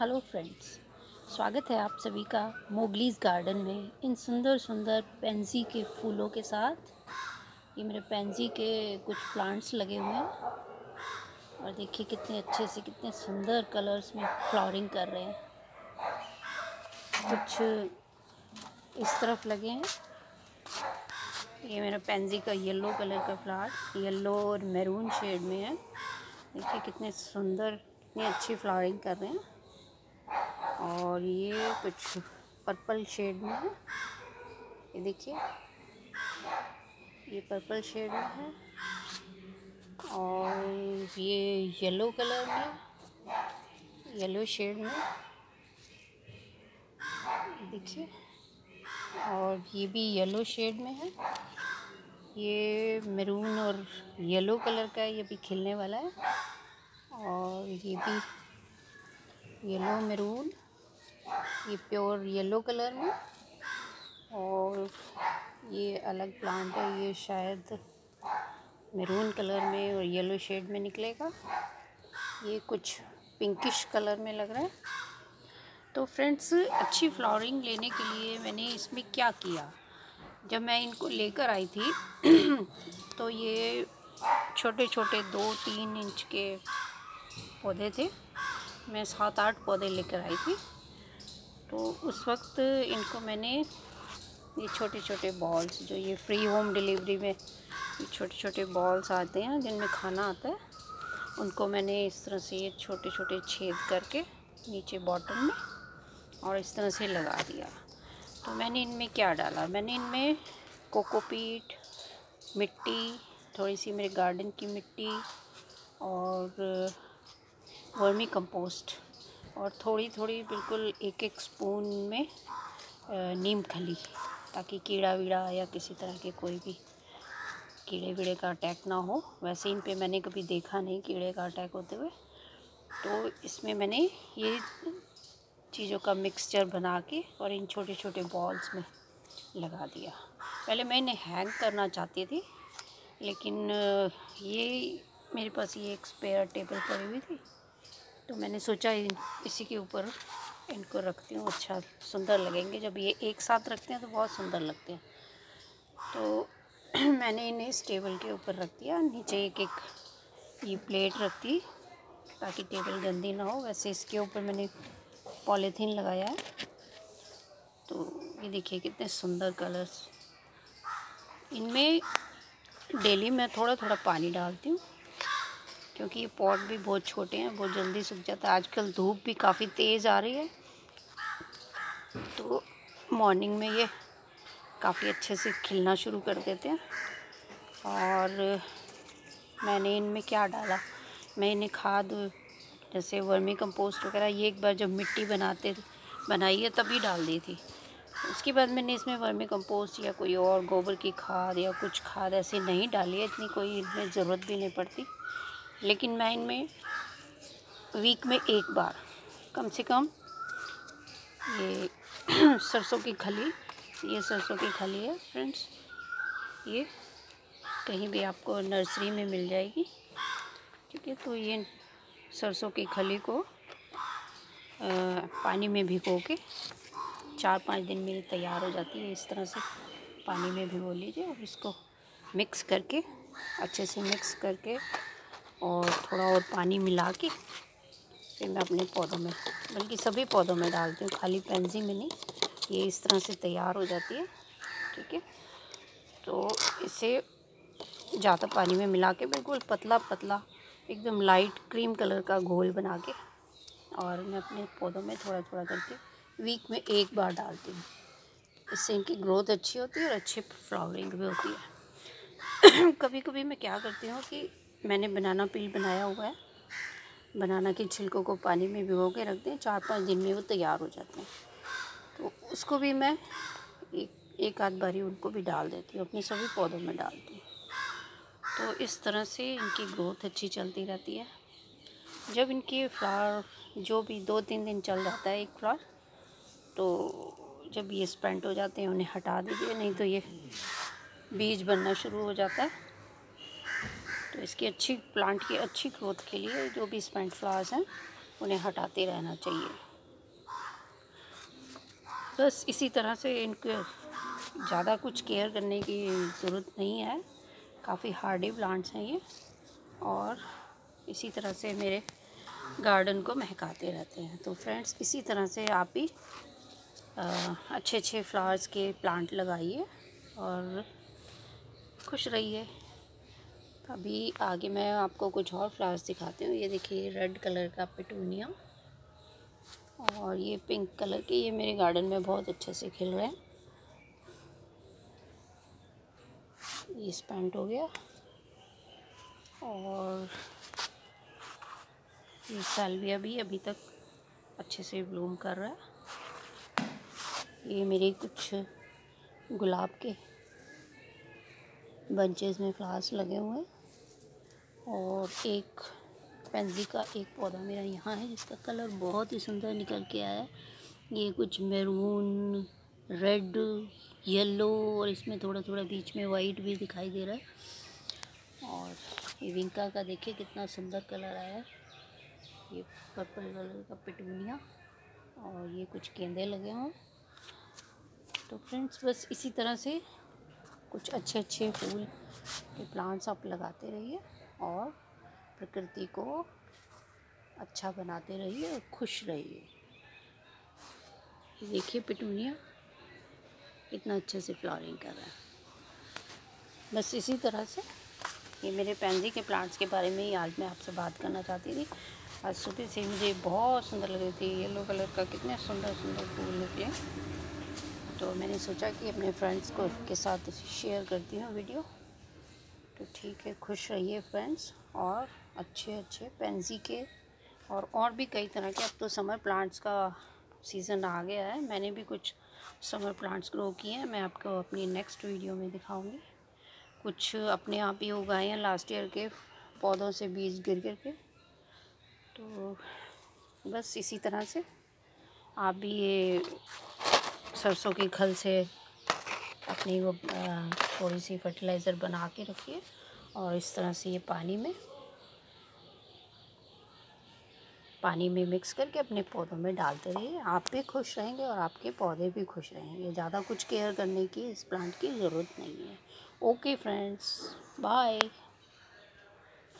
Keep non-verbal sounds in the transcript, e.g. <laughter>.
Hello friends स्वागत है आप सभी का मोगलीज गार्डन में इन सुंदर सुंदर पेंसी के फूलों के साथ। ये मेरे पेंसी के कुछ प्लांट्स लगे हुए हैं। और देखिए कितने अच्छे से, कितने सुंदर कलर्स में फ्लावरिंग कर रहे हैं। कुछ इस तरफ़ लगे हैं। ये मेरा पेंसी का येलो कलर का फ्लावर येलो और मैरून शेड में है। देखिए कितने सुंदर, कितनी अच्छी फ्लावरिंग कर रहे हैं। और ये कुछ पर्पल शेड में है। ये देखिए। ये पर्पल शेड में है। और ये येलो कलर में येलो शेड में। देखिए। और ये भी येलो शेड में है। ये मैरून और येलो कलर का ये भी खिलने वाला है। और ये भी येलो मैरून ये प्योर येलो कलर में और ये अलग प्लांट है, ये शायद मैरून कलर में और येलो शेड में निकलेगा। ये कुछ पिंकिश कलर में लग रहा है। तो फ्रेंड्स अच्छी फ्लावरिंग लेने के लिए मैंने इसमें क्या किया? जब मैं इनको लेकर आई थी <clears throat> तो ये छोटे छोटे दो तीन इंच के पौधे थे। मैं सात आठ पौधे लेकर आई थी। तो उस वक्त इनको मैंने ये छोटे छोटे बॉल्स जो ये फ्री होम डिलीवरी में ये छोटे छोटे बॉल्स आते हैं, जिनमें खाना आता है, उनको मैंने इस तरह से ये छोटे छोटे छेद करके नीचे बॉटम में और इस तरह से लगा दिया। तो मैंने इनमें क्या डाला? मैंने इनमें कोकोपीट मिट्टी थोड़ी सी मेरे गार्डन की मिट्टी और वर्मी कंपोस्ट और थोड़ी थोड़ी बिल्कुल एक एक स्पून में नीम खली, ताकि कीड़ा वीड़ा या किसी तरह के कोई भी कीड़े वीड़े का अटैक ना हो। वैसे इन पे मैंने कभी देखा नहीं कीड़े का अटैक होते हुए। तो इसमें मैंने ये चीज़ों का मिक्सचर बना के और इन छोटे छोटे बॉल्स में लगा दिया। पहले मैं इन्हें हैंग करना चाहती थी, लेकिन ये मेरे पास ये एक स्पेयर टेबल पड़ी हुई थी। तो मैंने सोचा इसी के ऊपर इनको रखती हूँ। अच्छा सुंदर लगेंगे। जब ये एक साथ रखते हैं तो बहुत सुंदर लगते हैं। तो <clears throat> मैंने इन्हें इस टेबल के ऊपर रख दिया। नीचे एक एक ये प्लेट रख दी, ताकि टेबल गंदी ना हो। वैसे इसके ऊपर मैंने पॉलीथीन लगाया है। तो ये देखिए कितने सुंदर कलर्स। इनमें डेली मैं थोड़ा थोड़ा पानी डालती हूँ। क्योंकि ये पॉट भी बहुत छोटे हैं, बहुत जल्दी सूख जाता है। आजकल धूप भी काफ़ी तेज़ आ रही है। तो मॉर्निंग में ये काफ़ी अच्छे से खिलना शुरू कर देते हैं। और मैंने इनमें क्या डाला? मैं इन्हें खाद, जैसे वर्मी कंपोस्ट वगैरह, ये एक बार जब मिट्टी बनाते, बनाई है, तभी डाल दी थी। उसके बाद मैंने इसमें वर्मी कंपोस्ट या कोई और गोबर की खाद या कुछ खाद ऐसी नहीं डाली है, इतनी कोई इनमें ज़रूरत भी नहीं पड़ती। लेकिन मैं इनमें वीक में एक बार कम से कम ये <clears throat> सरसों की खली ये सरसों की खली है फ्रेंड्स ये कहीं भी आपको नर्सरी में मिल जाएगी। ठीक है तो ये सरसों की खली को आ, पानी में भिगो के चार पाँच दिन में तैयार हो जाती है। इस तरह से पानी में भिगो लीजिए और इसको मिक्स करके अच्छे से मिक्स करके और थोड़ा और पानी मिला के फिर मैं अपने पौधों में, बल्कि सभी पौधों में डालती हूँ, खाली पेंसी में नहीं। ये इस तरह से तैयार हो जाती है, ठीक है? तो इसे ज़्यादा पानी में मिला के बिल्कुल पतला पतला एकदम लाइट क्रीम कलर का घोल बना के और मैं अपने पौधों में थोड़ा थोड़ा करके वीक में एक बार डालती हूँ। इससे इनकी ग्रोथ अच्छी होती है और अच्छी फ्लावरिंग भी होती है। <clears throat> कभी कभी मैं क्या करती हूँ कि मैंने बनाना पील बनाया हुआ है। बनाना के छिलकों को पानी में भिगो के रख दें, चार पाँच दिन में वो तैयार हो जाते हैं। तो उसको भी मैं एक एक आध बारी उनको भी डाल देती हूँ, अपने सभी पौधों में डालती हूँ। तो इस तरह से इनकी ग्रोथ अच्छी चलती रहती है। जब इनके फ्लावर, जो भी दो तीन दिन चल जाता है एक फ्लावर तो जब ये स्पेंट हो जाते हैं, उन्हें हटा दीजिए, नहीं तो ये बीज बनना शुरू हो जाता है। तो इसकी अच्छी प्लांट की, अच्छी ग्रोथ के लिए जो भी स्पेंट फ्लावर्स हैं, उन्हें हटाते रहना चाहिए। बस इसी तरह से इनके ज़्यादा कुछ केयर करने की ज़रूरत नहीं है। काफ़ी हार्डी प्लांट्स हैं ये और इसी तरह से मेरे गार्डन को महकाते रहते हैं। तो फ्रेंड्स इसी तरह से आप भी अच्छे अच्छे फ्लावर्स के प्लांट लगाइए और खुश रहिए। अभी आगे मैं आपको कुछ और फ्लावर्स दिखाती हूँ। ये देखिए रेड कलर का पिटूनिया और ये पिंक कलर के, ये मेरे गार्डन में बहुत अच्छे से खिल रहे हैं। ये स्पेंट हो गया और ये सालविया भी अभी तक अच्छे से ब्लूम कर रहा है। ये मेरे कुछ गुलाब के बंचेस में फ्लावर्स लगे हुए हैं। और एक पेंजी का एक पौधा मेरा यहाँ है जिसका कलर बहुत ही सुंदर निकल के आया है। ये कुछ मैरून, रेड, येलो और इसमें थोड़ा थोड़ा बीच में वाइट भी दिखाई दे रहा है। और ये विंका का देखिए कितना सुंदर कलर आया है। ये पर्पल कलर का पिटूनिया और ये कुछ गेंदे लगे हों। तो फ्रेंड्स बस इसी तरह से कुछ अच्छे अच्छे फूल के प्लांट्स आप लगाते रहिए। और प्रकृति को अच्छा बनाते रहिए और खुश रहिए। देखिए पिटूनिया, इतना अच्छे से फ्लावरिंग कर रहा है। बस इसी तरह से ये मेरे पैंजी के प्लांट्स के बारे में ही आज मैं आपसे बात करना चाहती थी। आज सुबह से मुझे बहुत सुंदर लग रही थी। येलो कलर का कितने सुंदर सुंदर फूल निकले। तो मैंने सोचा कि अपने फ्रेंड्स को, के साथ शेयर करती हूँ वीडियो तो ठीक है, खुश रहिए फ्रेंड्स और अच्छे अच्छे पेंसी के और और भी कई तरह के। अब तो समर प्लांट्स का सीज़न आ गया है। मैंने भी कुछ समर प्लांट्स ग्रो किए हैं। मैं आपको अपनी नेक्स्ट वीडियो में दिखाऊँगी। कुछ अपने आप ही उगाए हैं लास्ट ईयर के पौधों से बीज गिर गिर के। तो बस इसी तरह से। आप भी ये सरसों की खल से अपनी वो थोड़ी सी फर्टिलाइज़र बना के रखिए और इस तरह से ये पानी में पानी में मिक्स करके अपने पौधों में डालते रहिए। आप भी खुश रहेंगे और आपके पौधे भी खुश रहेंगे। ज़्यादा कुछ केयर करने की इस प्लांट की ज़रूरत नहीं है। Okay friends bye